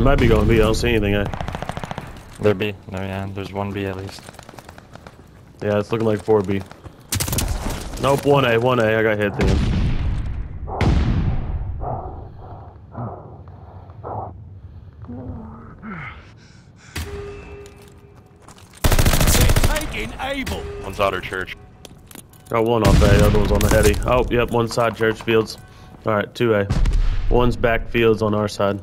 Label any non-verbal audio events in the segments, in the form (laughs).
It might be going B. I don't see anything. Eh? There B. No, yeah, there's one B at least. Yeah, it's looking like 4B. Nope, 1A, 1A. I got hit then. They're taking Able. One's outer church. Got one off A, the other one's on the heady. Oh, yep, one side church fields. Alright, 2A. One's back fields on our side.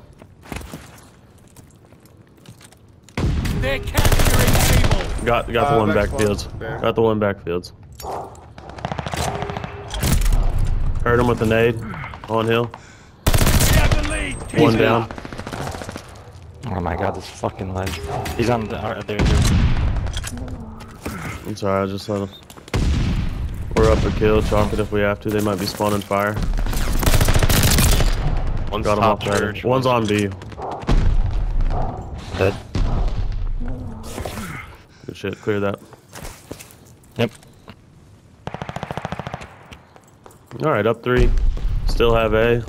They're capturing Able. Got got the Uh, one next back one. fields. Got the one back fields. Hurt him with the nade. On hill. We have the lead. Keep One it down. up. Oh my god, this fucking ledge. He's on the. Uh, there, there. I'm sorry, I just let him. We're up a kill. Chalk it if we have to. They might be spawning fire. One's Got him off there. church. One's on B. Dead. Good shit. Clear that. Yep. Alright, up three. Still have A.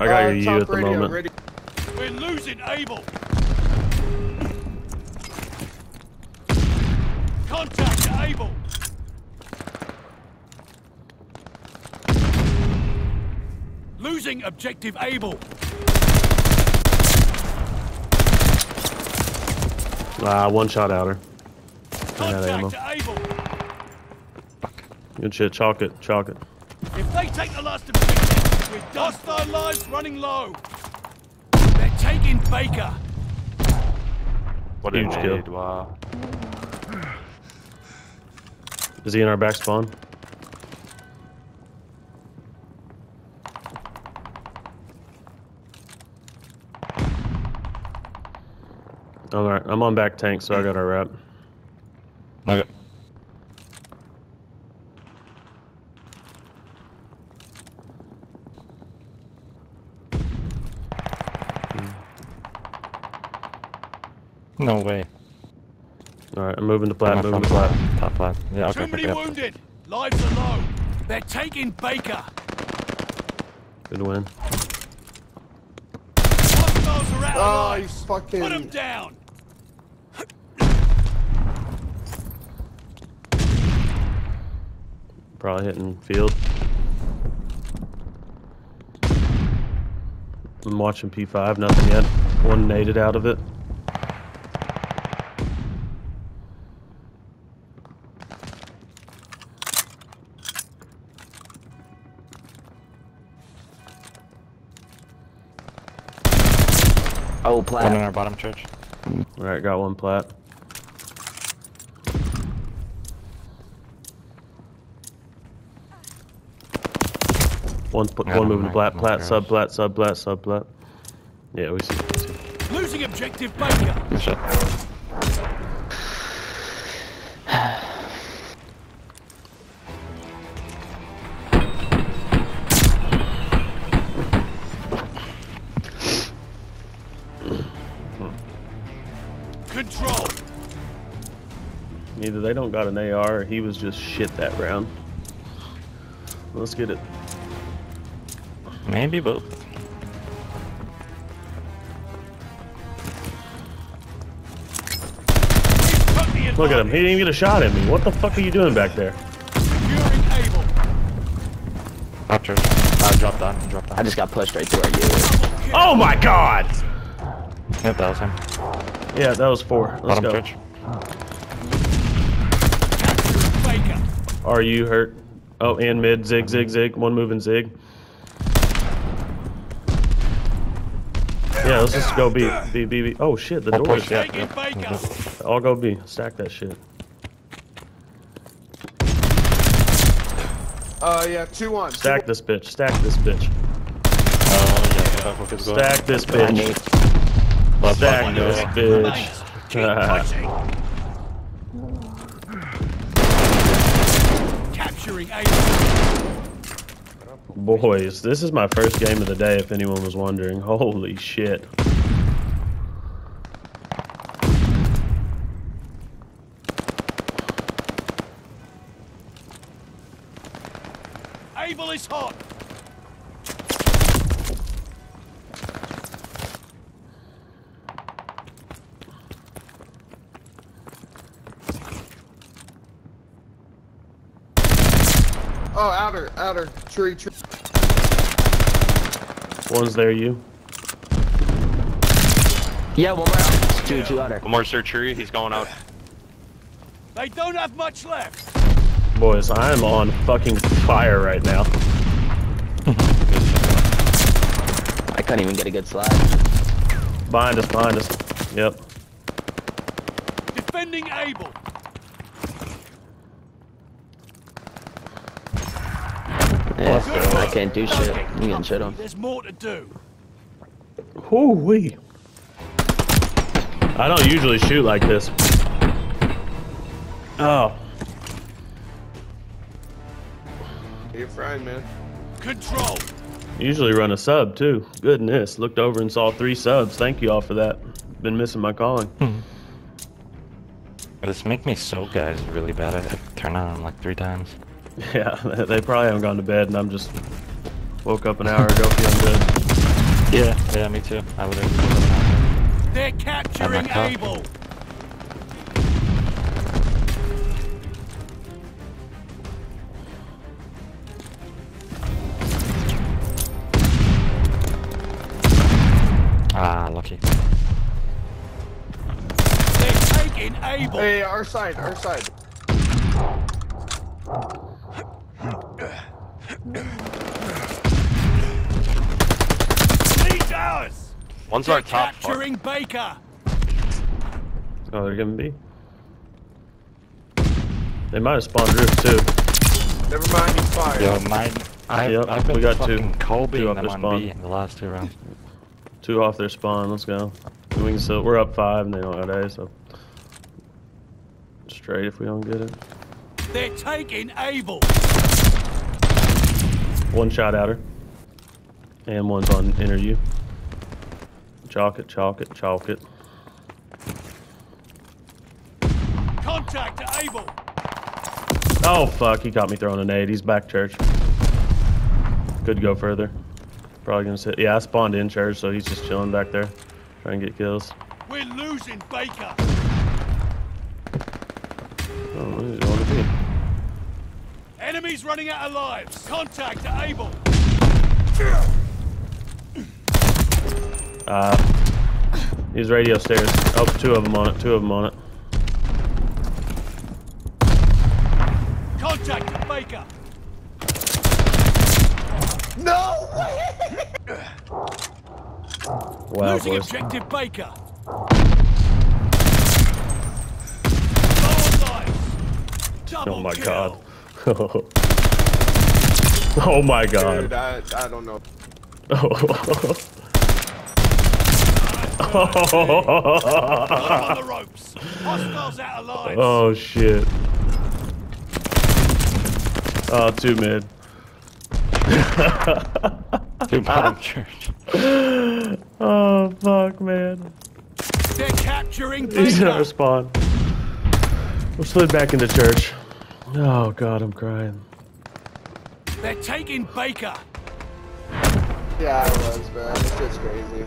I got Uh, your U at the radio, moment. ready. We're losing Able. Contact to Able. Losing objective Able. Ah, one shot outer. Ran out of ammo. Contact. Good shit. Chalk it. Chalk it. If they take the last objective, we're done. Hostile lives running low. They're taking Baker. What a Huge kill. wow. Is he in our back spawn? Alright, I'm on back tank, so I got our wrap. Okay. No way. Alright, I'm moving to plat, Coming moving to from plat. Top flat. Yeah, okay. Too many okay. wounded. Lives are low. They're taking Baker. Good win. Hostiles are out Oh, alive. you Put him down. Probably hitting field. I'm watching P5, nothing yet. One naded out of it. Oh, One in our bottom church. Alright, got one plat. One, I one don't moving to know. plat, plat, sub, plat, sub, plat, sub, plat. Yeah, we see. We see. Losing objective Baker. Good shit. Control. Either they don't got an AR or he was just shit that round. Let's get it. Maybe both. Look at him. He didn't even get a shot at me. What the fuck are you doing back there? Securing Able. Top church. Uh, drop down. I just got pushed right through our unit. Oh my god! Yep, that was him. Yeah, that was four. Let's Bottom go. church. Are you hurt? Oh, and mid. Zig, zig, zig. One moving zig. Yeah, let's just go B. B, B, B. Oh shit, the I'll door is yeah. Taking I'll go B. Stack that shit. Uh, yeah, two one. Stack this bitch. Stack this bitch. Oh, yeah. That fuck is going. Stack this I bitch. Need. Left Stack button, this bitch. Capturing (laughs) Boys, this is my first game of the day, if anyone was wondering. Holy shit. Able is hot. Oh, outer, outer, tree, tree. One's there, you. Yeah, one more out. Two, two outer. One more sir tree. He's going out. They don't have much left. Boys, I am on fucking fire right now. I couldn't even get a good slide. Behind us, behind us. Yep. Defending Able. Yeah, I can't do shit. You can shit on. There's more to do. Whoo wee. I don't usually shoot like this. Oh, You're frying, man. Control. usually run a sub too. Goodness, looked over and saw three subs. Thank you all for that. Been missing my calling. Hmm. This make me so guys really bad. I, I turn on like three times. (laughs) Yeah, they probably haven't gone to bed, and I'm just woke up an hour ago feeling good. Yeah, yeah, me too. I would have. They're capturing Able. Ah, lucky. They're taking Able. Hey, our side, our side. These ours. One's They're our top. part. capturing Baker. Oh, they're gonna be. They might have spawned roof too. Never mind, he's fired. Yo, mine. I, Yep, I've been we got two. fucking Kobe Two off their spawn. In the last two rounds. Two off their spawn. Let's go. We can still. We're up five, and they don't have A, so straight if we don't get it. They're taking Able. One shot at her. And one's on interview. Chalk it, chalk it, chalk it. Contact to Able. Oh fuck, he caught me throwing an eight. He's back church. Could go further. Probably gonna sit. Yeah, I spawned in church, so he's just chilling back there, trying to get kills. We're losing Baker. Oh, where's he be? Enemies running out of lives. Contact to Able. Uh, he's radio stairs. Oh, two of them on it. Two of them on it. Contact to Baker. No! Wow, Losing boys. objective Baker. Low on lives. Double Oh my kill. god. (laughs) oh my god. Dude, god. I, I don't know. (laughs) I'm on the ropes. Hostiles out of lives. (laughs) oh shit. Ah, oh, two mid. (laughs) Two bottom church. (laughs) Oh fuck, man. They're capturing He's in our Baker. spawn. We slid back into church. Oh god, I'm crying. They're taking Baker. Yeah, I was, man. This shit's crazy.